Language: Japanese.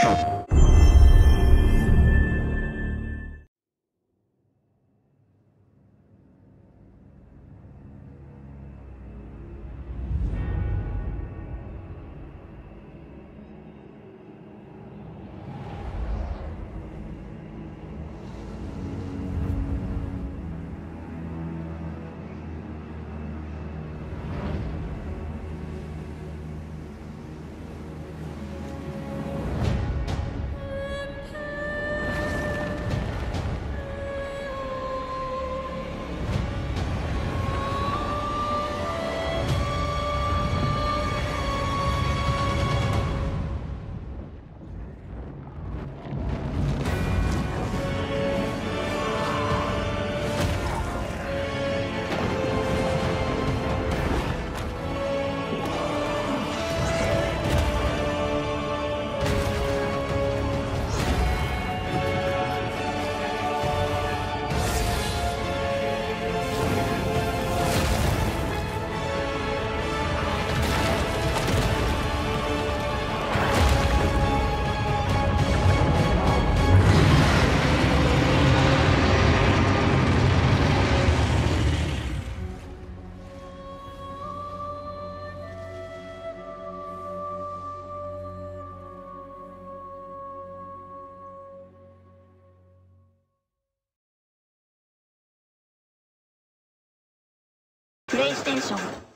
Trump. プレイステーション